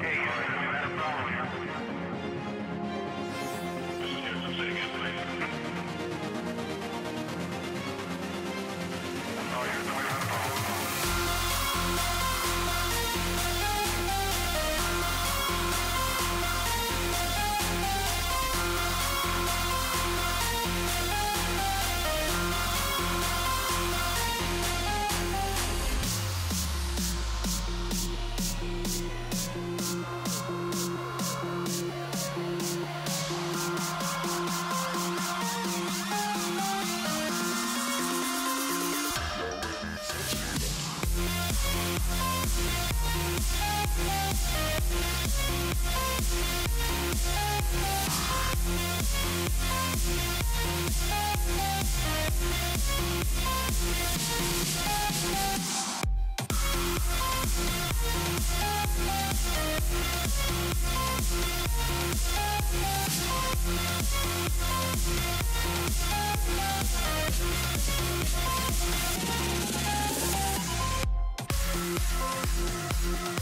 Okay, Música